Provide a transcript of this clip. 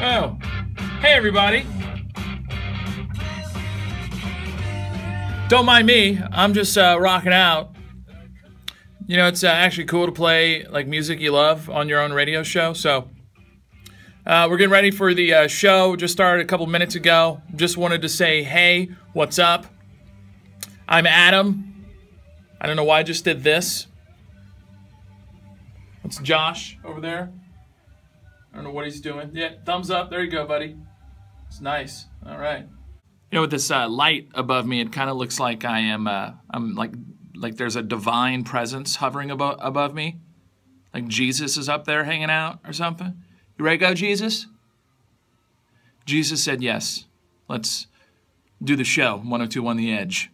Oh, hey everybody. Don't mind me. I'm just uh, rocking out. You know, it's uh, actually cool to play like music you love on your own radio show. So uh, we're getting ready for the uh, show. Just started a couple minutes ago. Just wanted to say, hey, what's up? I'm Adam. I don't know why I just did this. It's Josh over there. What he's doing. Yeah, thumbs up. There you go, buddy. It's nice. All right. You know, with this uh, light above me, it kind of looks like I am. Uh, I'm like, like there's a divine presence hovering above above me, like Jesus is up there hanging out or something. You ready to go, Jesus? Jesus said yes. Let's do the show. 1021 The Edge.